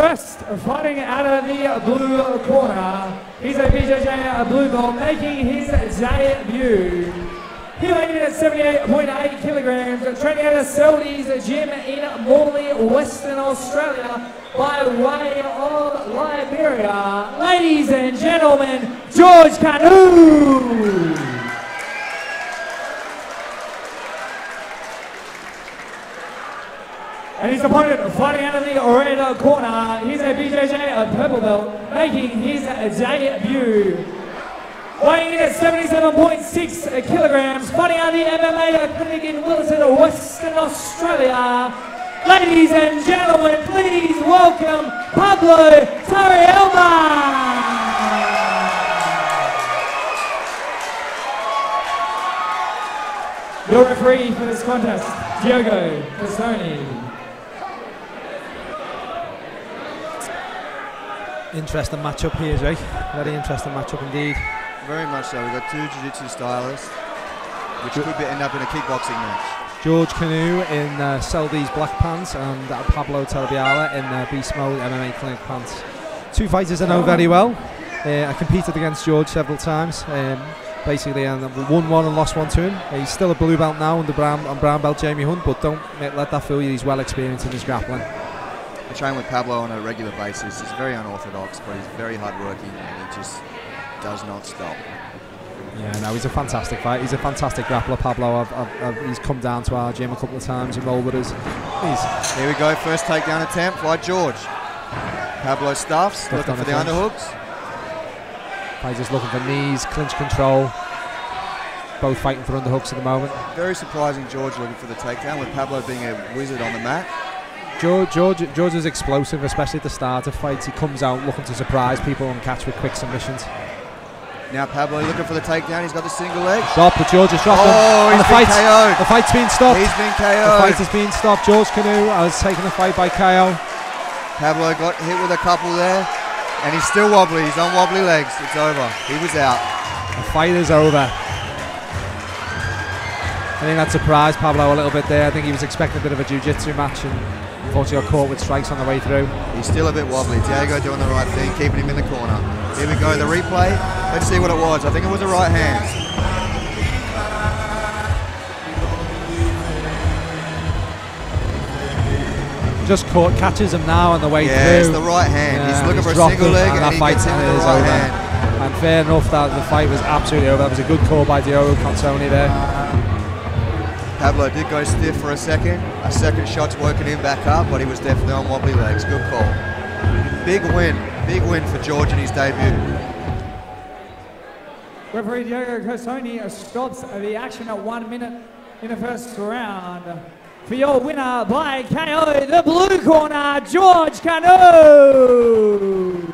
First, fighting out of the blue corner, he's a BJJ blue belt making his debut. He weighed in at 78.8 kilograms, training at a Seldy's gym in Morley, Western Australia by way of Liberia. Ladies and gentlemen, George Kanu! And his opponent fighting out of the red corner, he's a BJJ a purple belt, making his debut. Weighing in at 77.6 kilograms, fighting out of the MMA clinic in Wilson, Western Australia. Ladies and gentlemen, please welcome Pablo Torrealba. Your referee for this contest, Diogo Cassoni. Interesting matchup here, Jake. Very interesting matchup indeed. Very much so. We've got two jiu-jitsu stylists, which could be, end up in a kickboxing match. George Kanu in uh, Seldy's black pants and uh, Pablo Torrealba in uh, Beast Mode MMA clinic pants. Two fighters I know very well. Uh, I competed against George several times. Um, basically, and won one and lost one to him. He's still a blue belt now under brown, on brown belt Jamie Hunt, but don't let that fool you. He's well experienced in his grappling. I train with Pablo on a regular basis. He's very unorthodox, but he's very hardworking and he just does not stop. Yeah, no, he's a fantastic fight. He's a fantastic grappler, Pablo. I've, I've, I've, he's come down to our gym a couple of times and rolled with us. He's Here we go, first takedown attempt by George. Pablo stuffs, Stuffed looking for the, underhooks. Fighters looking for knees, clinch control. Both fighting for underhooks at the moment. Very surprising George looking for the takedown with Pablo being a wizard on the mat. George, George, George is explosive, especially at the start of fights. He comes out looking to surprise people and catch with quick submissions. Now Pablo looking for the takedown. He's got the single leg. Stop, but George has dropped oh, him. the fight's, KO'd. the fight's been stopped. He's been KO'd. The fight has been stopped. George Kanu has taken the fight by KO. Pablo got hit with a couple there, and he's still wobbly. He's on wobbly legs. It's over. He was out. The fight is over. I think that surprised Pablo a little bit there. I think he was expecting a bit of a jiu-jitsu match and Unfortunately, got caught with strikes on the way through. He's still a bit wobbly. Diego doing the right thing, keeping him in the corner. Here we go, the replay. Let's see what it was. I think it was a right hand. Just caught, catches him now on the way yeah, through. Yeah, it's the right hand. Yeah, he's looking he's for a single leg and, and that fight is right over. Hand. And fair enough that the fight was absolutely over. That was a good call by Diogo Consoni there. Pablo did go stiff for a second. A second shot's woken him back up, but he was definitely on wobbly legs. Good call. Big win. Big win for George in his debut. Referee Diogo Cassoni stops the action at one minute in the first round. For your winner by KO, the blue corner, George Kanu.